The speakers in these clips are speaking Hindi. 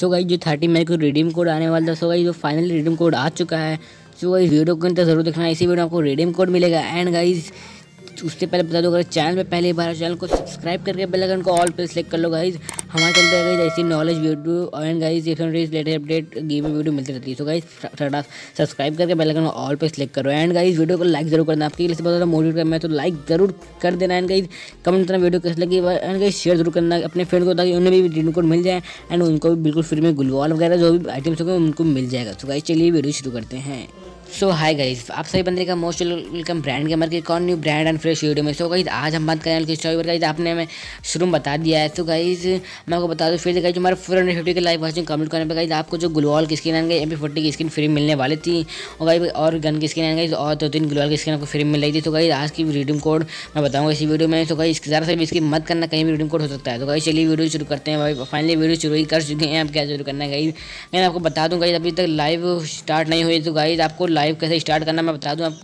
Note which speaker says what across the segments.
Speaker 1: सो गाई जो थर्टी मई को रिडीम कोड आने वाला था, सो गाई जो फाइनली रिडीम कोड आ चुका है। सो गाइस, वीडियो को अंतर ज़रूर देखना, इसी वीडियो आपको रिडीम कोड मिलेगा। एंड गाइज़ उससे पहले बता दो, अगर चैनल पे पहले बार चैनल को सब्सक्राइब करके बेल आइकन को ऑल पे सेलेक्ट कर लो गाइज़ हमारे चलते हैं गाइज़ ऐसी knowledge video and guys latest update game video मिलती रहती है। सो गाइज़ थोड़ा सब्सक्राइब करके बेल आइकन ऑल पे सेलेक्ट करो। एंड गाइज़ वीडियो को लाइक ज़रूर करना। आपके लिए बहुत ज़्यादा मोटिवेट करना है तो लाइक ज़रूर कर देना। एंड गाइज़ कमेंट करना वीडियो कैसे लगी। एंड गाइज़ शेयर ज़रूर करना अपने फ्रेंड को ताकि उन्हें भी रिडीम कोड मिल जाए। एंड उनको भी बिल्कुल फ्री में गुलवाल वगैरह जो भी आइटम्स होंगे उनको मिल जाएगा। तो गाइज़ चलिए वीडियो शुरू करते हैं। सो हाय गाइस आप सभी बंदे का मोस्ट वेलकम ब्रांड के मर के कौन new brand and fresh video में। सो so, गाइस आज हम बात करें स्टोरी पर। आपने हमें शुरू बता दिया है। तो गाइस मैं आपको बता दूँ फिर से गाइस हमारे फोर हंड्रेड फिफ्टी के लाइव वॉचिंग कमेंट करने पर गाइस आपको जो ग्लोवाल की स्किन आएँगे एम फोर्टी की स्किन फ्री मिलने वाली थी। और गाइस और गन की स्किन आएँगे और दो तीन ग्लोवाल की स्किन आपको फ्री मिल रही थी। तो गाइस आज की रिडीम कोड मैं बताऊँगा इसी वीडियो में। तो गाइस ज़्यादा से इसकी मत करना कहीं भी रिडीम कोड हो सकता है। तो गाइस चलिए वीडियो शुरू करते हैं। भाई फाइनली वीडियो शुरू ही कर चुके हैं। आप क्या शुरू करना है गाइस मैं आपको बता दूँ गाइस अभी तक लाइव स्टार्ट नहीं हुई। तो गाइस आपको लाइव कैसे स्टार्ट करना मैं बता दूँ आप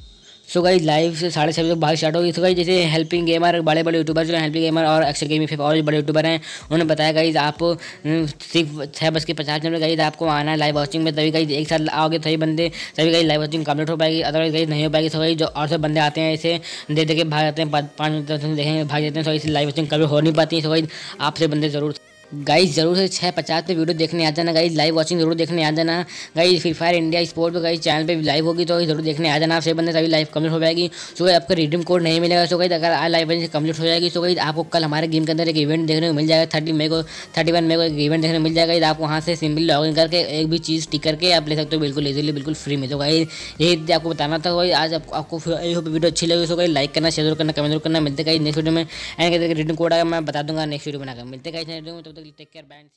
Speaker 1: सो गाइज़ लाइव से साढ़े छः बजे बाइक स्टार्ट होगी सो जैसे हेल्पिंग गेमर बड़े बड़े यूट्यूबर जो हैं हेल्पिंग गेमर और अक्सर गेमिंग और बड़े यूट्यूबर हैं उन्होंने बताया गाइज़ आप सिर्फ़ छः बज के पचास मिनट गाइज़ आपको आना है लाइव वॉचिंग में तभी गाइज़ एक साथ आओगे सभी बंदे तभी गाइज़ लाइव वॉचिंग कंप्लीट हो पाएगी अदरवाइज़ गाइज़ नहीं हो पाएगी सो गाइज़ जो और सब बंदे आते हैं ऐसे दे दे के भाग जाते हैं पाँच मिनट देखेंगे भाग जाते हैं सो इसी लाइव वॉचिंग कभी हो नहीं पाती है सो गाइज़ आपसे बंदे ज़रूर गाइस ज़रूर से छः पचास पे वीडियो देखने आ जाना। गाइस लाइव वाचिंग ज़रूर देखने आ जाना। Guys Free Fire India sport पे गाइस चैनल पे भी लाइव होगी तो ज़रूर देखने आ जाना। आपसे बंदे तभी लाइव कंप्लीट हो जाएगी। सो गाइस आपका रिडीम कोड नहीं मिलेगा। सो गाइस अगर आज लाइव से कंप्लीट हो जाएगी सो गाइस आपको कल हमारे गेम के अंदर एक इवेंट देखने को मिल जाएगा। थर्टी मई को थर्टी वन मई को एक इवेंट देखने को मिल जाएगा। आप वहाँ से सिंपली लॉग इन करके एक भी चीज़ टिक करके आप ले सकते हो बिल्कुल इजीली बिल्कुल फ्री में। तो गाइस यही आपको बताना था। भाई आज आपको वीडियो अच्छी लगी सो गाइस लाइक करना शेयर करना कमेंट करना। मिलते गाइस नेक्स्ट वीडियो में। एंड रिटर्न कोड आएगा, मैं बता दूँगा नेक्स्ट वीडियो बनाकर मिलते गाइस तब तक टेक केयर बैंड